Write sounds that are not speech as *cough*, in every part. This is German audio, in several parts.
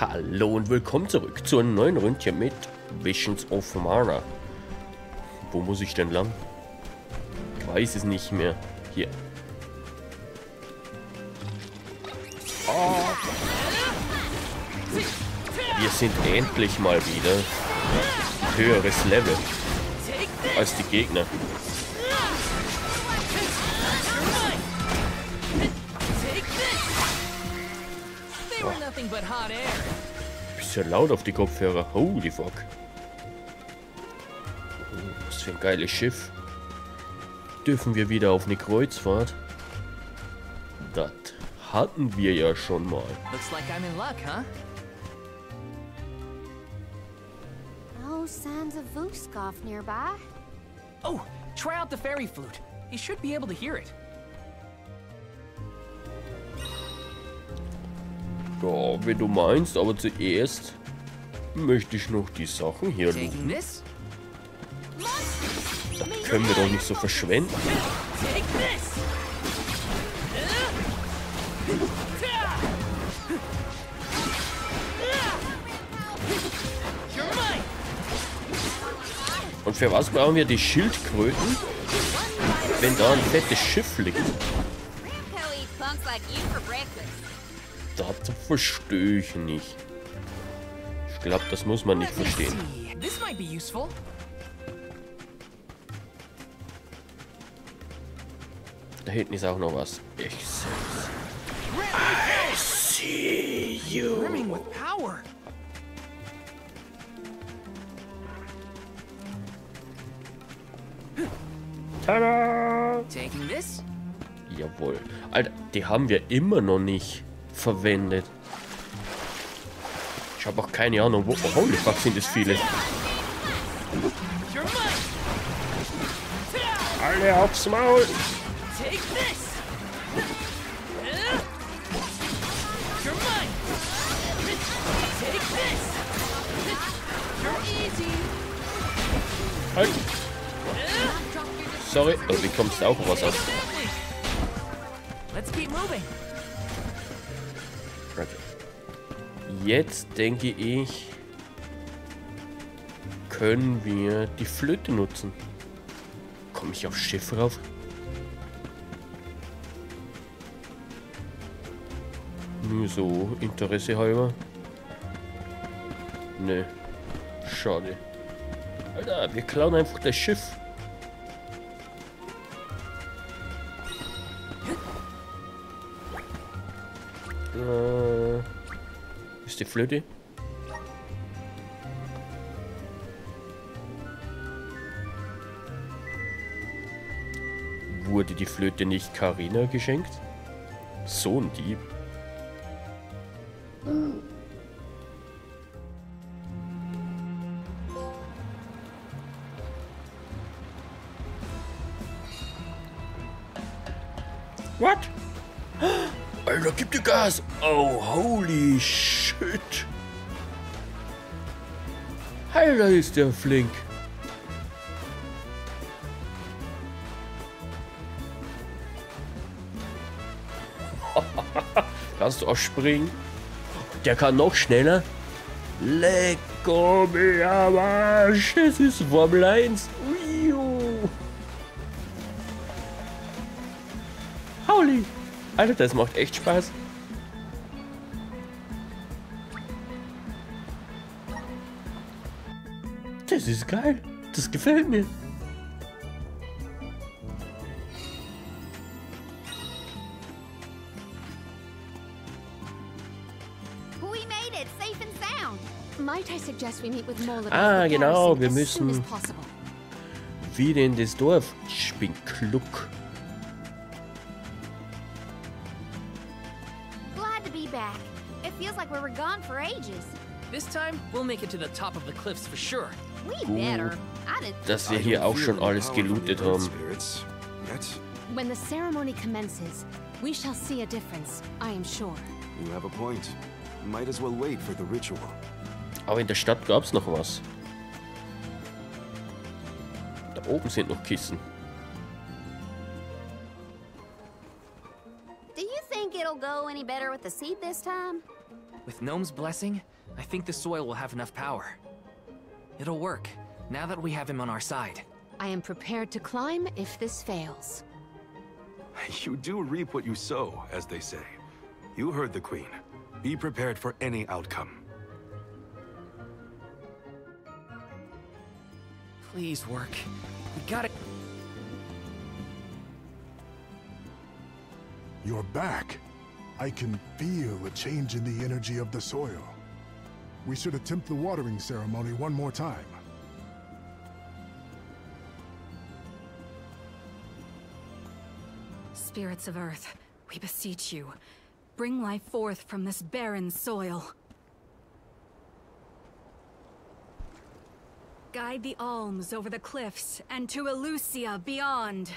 Hallo und willkommen zurück zu einem neuen Rundchen mit Visions of Mana. Wo muss ich denn lang? Ich weiß es nicht mehr. Hier. Oh. Wir sind endlich mal wieder höheres Level als die Gegner. Bisschen laut auf die Kopfhörer. Holy fuck. Was für ein geiles Schiff. Dürfen wir wieder auf eine Kreuzfahrt? Das hatten wir ja schon mal. Looks like I'm in luck, huh? No signs of Vuskov nearby. Oh, try out the fairy flute. You should be able to hear it. Ja, wenn du meinst, aber zuerst möchte ich noch die Sachen hier looten. this? Können wir doch nicht so verschwenden. Und für was brauchen wir die Schildkröten, wenn da ein fettes Schiff liegt? Das verstehe ich nicht. Ich glaube, das muss man nicht verstehen. Da hinten ist auch noch was. Ich seh's. I see you. Tada! Taking this? Jawohl. Alter, die haben wir immer noch nicht verwendet. Ich habe auch keine Ahnung, wo. Oh, holy fuck, sind das viele. Alle aufs Maul! Halt! Sorry, oh, wie kommst du auch was aus? Let's keep moving. Jetzt denke ich, können wir die Flöte nutzen. Komme ich aufs Schiff rauf? Nur so, Interesse halber. Ne, schade. Alter, wir klauen einfach das Schiff. Äh, ist die Flöte? Wurde die Flöte nicht Karina geschenkt? So ein Dieb. What? Alter, gib dir Gas! Oh, holy shit! Alter, ist der flink! *laughs* Kannst du auch springen? Der kann noch schneller. Lecco mir am Arsch! Es ist Formel 1! Uiu. Holy! Alter, das macht echt Spaß. Das ist geil. Das gefällt mir. We made it safe and sound. Might I suggest we meet with Mola Ah, genau, wir müssen-. Wieder in das Dorf. Spinkluck. Glad to back. It feels like we were gone for ages. This time, we'll make it to the top of the cliffs for sure. We Gut. better. I did. Dass wir hier auch schon alles gelootet haben. Spirits. Yet, When the ceremony commences, we shall see a difference. I am sure. you have a point. Might as well wait for the ritual. Aber in der Stadt gab es noch was. Da oben sind noch Kissen. Think it'll go any any better with the seed this time? With Gnome's blessing, I think the soil will have enough power. It'll work, now that we have him on our side. I am prepared to climb if this fails. *laughs* You do reap what you sow, as they say. You heard the Queen. Be prepared for any outcome. Please work. We gotta... You're back. I can feel a change in the energy of the soil. We should attempt the watering ceremony one more time. Spirits of Earth, we beseech you. Bring life forth from this barren soil. Guide the alms over the cliffs and to Elusia beyond.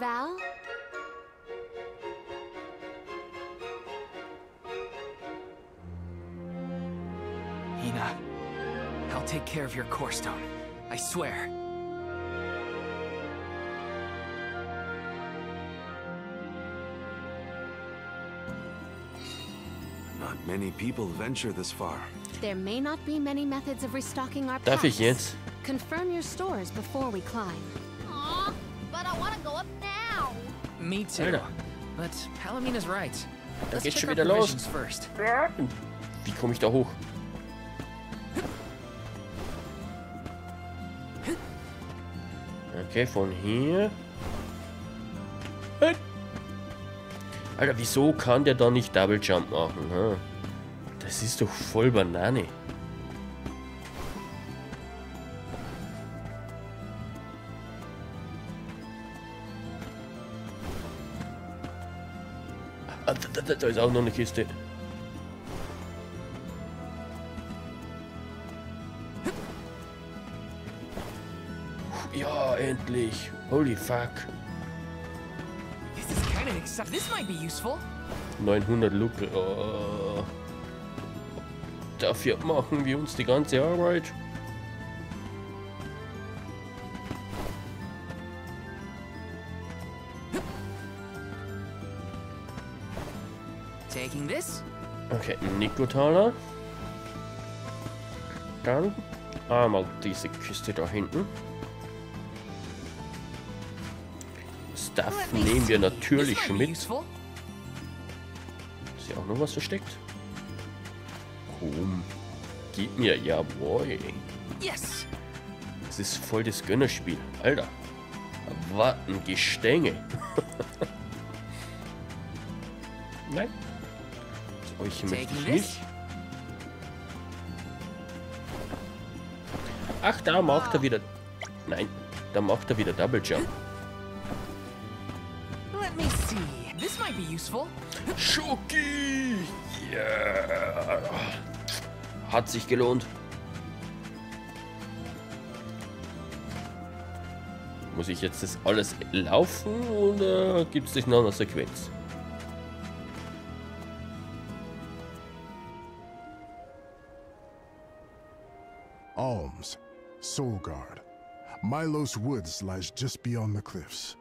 Val? Hina, I'll take care of your core stone. I swear. Not many people venture this far. There may not be many methods of restocking our Darf ich packs. Confirm your stores before we climb. Aw, but I want to go up now. Me too. Alter. But Palamina's right. Let's geht's schon wieder los. first. Wie komme ich da hoch? Okay, von hier. Alter, wieso kann der da nicht Double Jump machen? Das ist doch voll Banane. Da, da, da ist auch noch eine Kiste. Ja, endlich. Holy fuck. This is kind of exciting. This might be useful. 900 Lucre. Oh. Dafür machen wir uns die ganze Arbeit. This? Okay, Nikotaler. Dann einmal diese Kiste da hinten. Stuff nehmen wir natürlich mit. Ist hier auch noch was versteckt? Komm. Gib mir, jawohl. Yes. Das ist voll das Gönnerspiel. Alter. Was ein Gestänge. *laughs* Nein. Solche möchte ich nicht. Ach, da macht er wieder... Nein, da macht er wieder Double Jump. Let me see. This might be useful. Schoki! Yeah. Hat sich gelohnt. Muss ich jetzt das alles laufen oder gibt es noch eine Sequenz? Soulguard. Milos Woods lies just beyond the cliffs.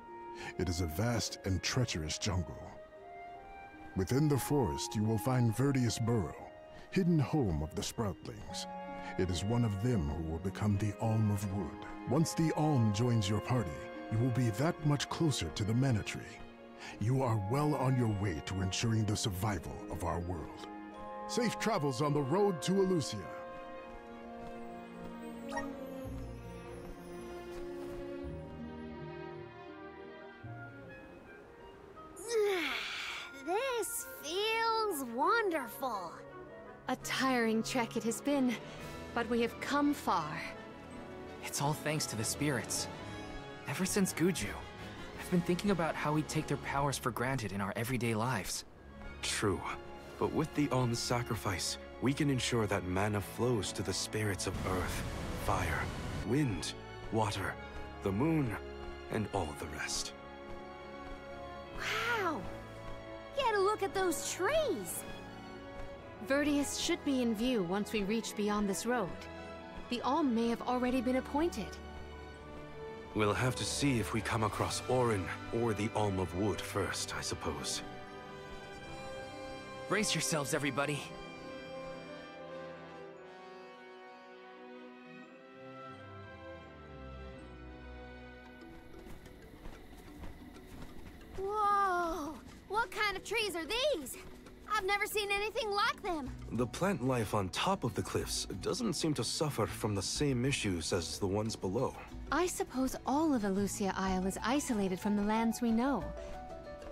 It is a vast and treacherous jungle. Within the forest, you will find Verdius Burrow, hidden home of the Sproutlings. It is one of them who will become the Alm of Wood. Once the Alm joins your party, you will be that much closer to the Mana Tree. you are well on your way to ensuring the survival of our world. Safe travels on the road to Elusia. Tiring trek it has been, but we have come far. It's all thanks to the spirits. Ever since Guju, I've been thinking about how we take their powers for granted in our everyday lives. True. But with the alms sacrifice, we can ensure that mana flows to the spirits of earth, fire, wind, water, the moon, and all the rest. Wow. Get a look at those trees. Verdius should be in view once we reach beyond this road. The Alm may have already been appointed. We'll have to see if we come across Orin or the Alm of Wood first, I suppose. Brace yourselves, everybody. Whoa! What kind of trees are these? I've never seen anything like them. The plant life on top of the cliffs doesn't seem to suffer from the same issues as the ones below. I suppose all of Elusia Isle is isolated from the lands we know.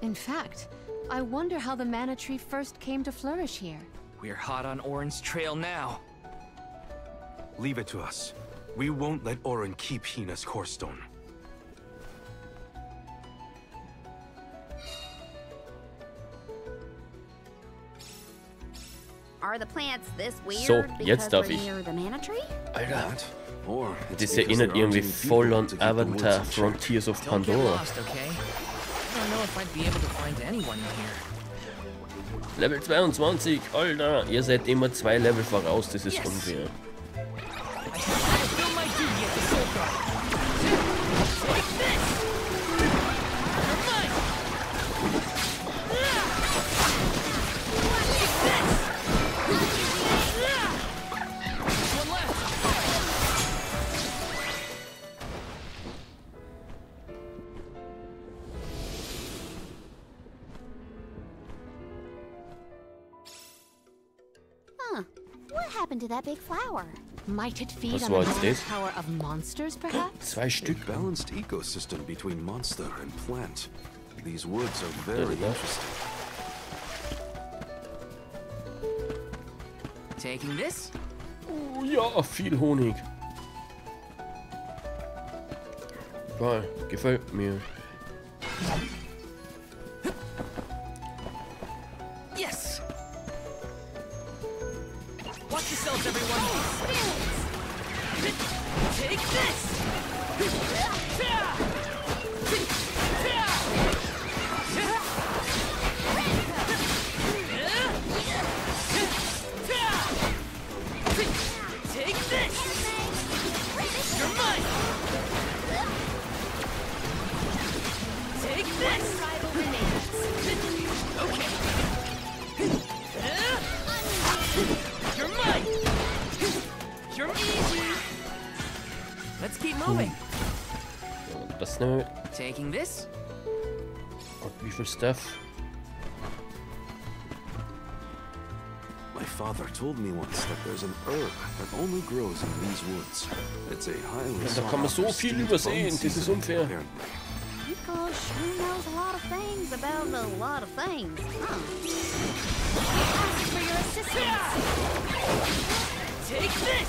In fact, I wonder how the mana tree first came to flourish here. We're hot on Orin's trail now. Leave it to us. We won't let Orin keep Hina's core stone. So, jetzt darf ich. Alter, das erinnert irgendwie voll an Avatar. Frontiers of Pandora. lost, okay? I don't know if I'd be able to find anyone in here. Level 22, Alter, ihr seid immer zwei Level voraus, das ist Yes. unfair. Happened to that big flower? Might it feed on the war jetzt mana das? power of monsters, perhaps? Zwei A balanced ecosystem between monster and plant. These woods are very interesting. Taking this? Oh ja, viel Honig. Geil, gefällt mir. Stuff. My father told me once that there's an herb that only grows in these woods. It's a highly Ja, da kann man so viel übersehen, bone das ist unfair. apparently. Nico sure knows a lot of things about a lot of things. Huh. Thanks for your assistance. Take this!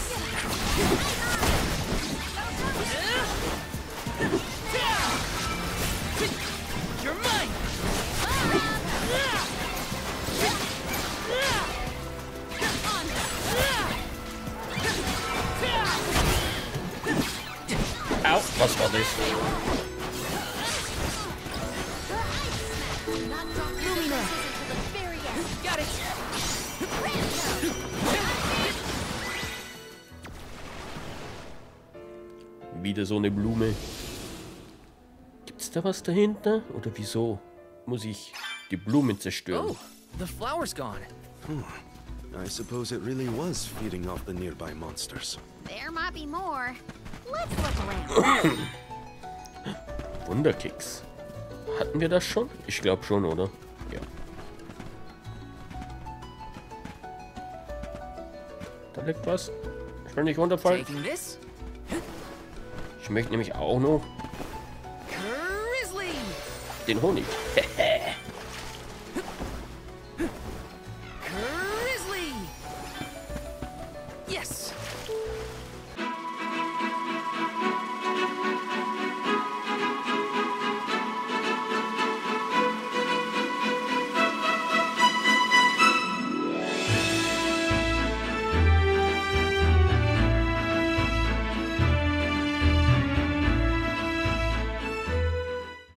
So eine Blume. Gibt's da was dahinter? Oder wieso muss ich die Blumen zerstören? Oh, the flower's gone. I suppose it really was feeding off the nearby monsters. There might be more. Let's look around. *coughs* Wunderkeks. Hatten wir das schon? Ich glaube schon, oder? Ja. Da liegt was. Ich will nicht runterfallen. Taking this? Ich möchte nämlich auch noch den Honig. *laughs*